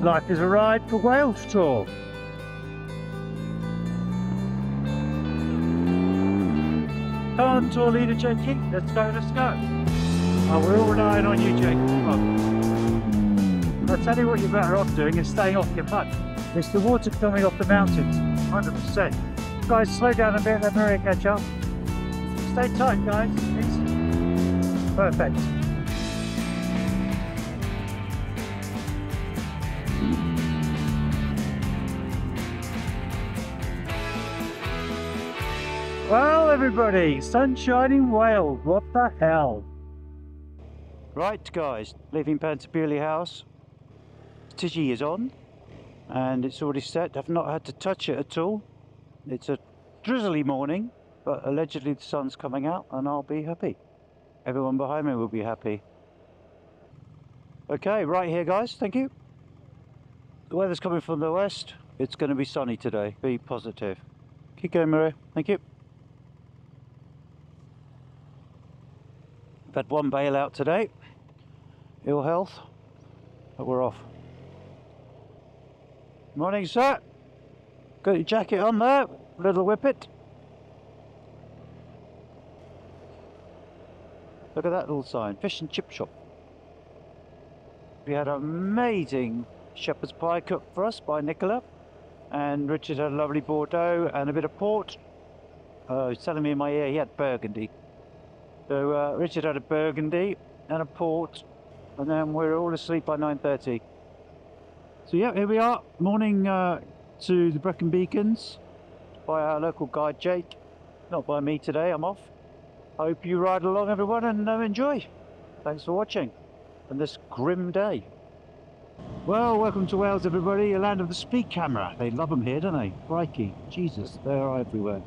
Life is a Ride for Wales tour. Come on, tour leader Jakey, let's go, let's go. We're all relying on you, Jake. Come on. I'll tell you what you're better off doing is staying off your mud. It's the water coming off the mountains, 100%. Guys, slow down a bit, let Maria catch up. Stay tight, guys. It's perfect. Well, everybody, sunshine in Wales, what the hell? Right, guys, leaving Pontarbaili House. Tigi is on, and it's already set. I've not had to touch it at all. It's a drizzly morning, but allegedly the sun's coming out, and I'll be happy. Everyone behind me will be happy. Okay, right here, guys, thank you. The weather's coming from the west. It's going to be sunny today. Be positive. Keep going, Maria. Thank you. I've had one bailout today, ill health, but we're off. Morning, sir. Got your jacket on there, little whippet. Look at that little sign, fish and chip shop. We had an amazing shepherd's pie cooked for us by Nicola, and Richard had a lovely Bordeaux and a bit of port. Uh, he's telling me in my ear he had Burgundy. So uh, Richard had a burgundy and a port, and then we're all asleep by 9.30. So yeah, here we are, morning uh, to the Brecon Beacons by our local guide Jake. Not by me today, I'm off. I hope you ride along everyone and uh, enjoy. Thanks for watching and this grim day. Well, welcome to Wales everybody, a land of the speed camera. They love them here, don't they? Crikey, Jesus, they're everywhere.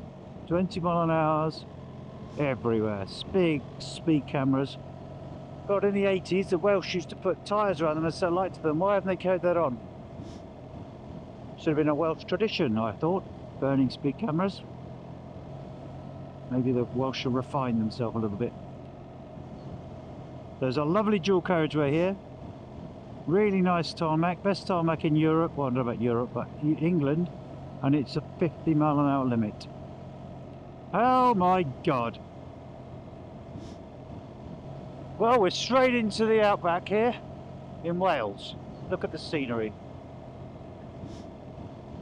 20 mile an hours, everywhere. Big speed cameras. God, in the 80s, the Welsh used to put tyres around them and sell light to them. Why haven't they carried that on? Should have been a Welsh tradition, I thought, burning speed cameras. Maybe the Welsh should refine themselves a little bit. There's a lovely dual carriageway here. Really nice tarmac, best tarmac in Europe. Well, I don't know about Europe, but England. And it's a 50 mile an hour limit. Oh my god. Well, we're straight into the outback here in Wales. Look at the scenery.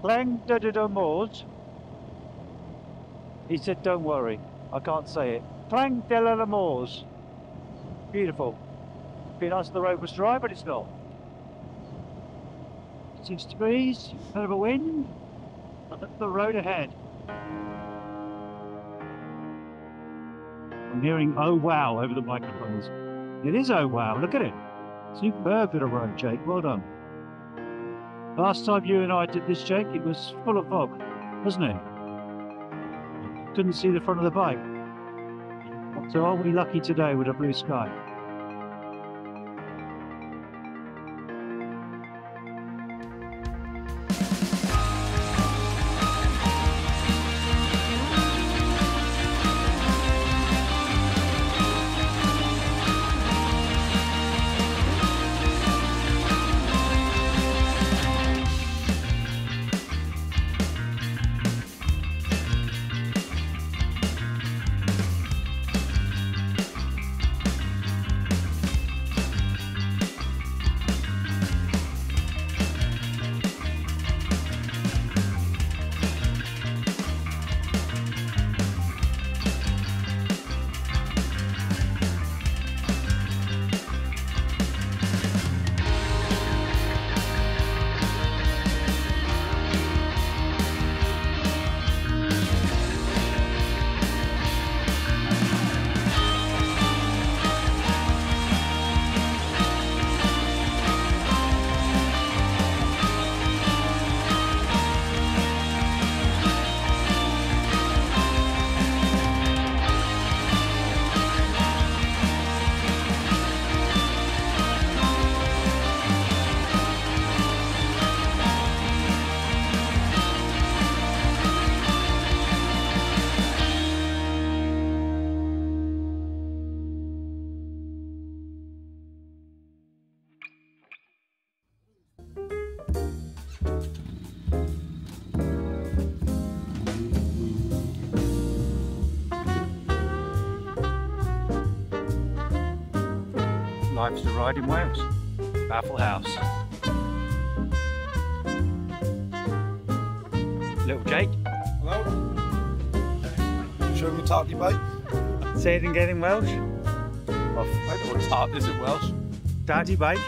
Da moors. He said, don't worry, I can't say it. Clang de la moors. Beautiful. Be nice if the road was dry, but it's not. Six degrees, a bit of a wind. At the road ahead. I'm hearing oh wow over the microphones. It is oh wow, look at it. Superb bit of road, Jake, well done. Last time you and I did this, Jake, it was full of fog, wasn't it? Couldn't see the front of the bike. So are we lucky today with a blue sky? Life's a ride in Wales. Baffle House. Little Jake, Hello? Show me tarty bike. say it again in Welsh. I don't know what tart is in Welsh. Daddy bike.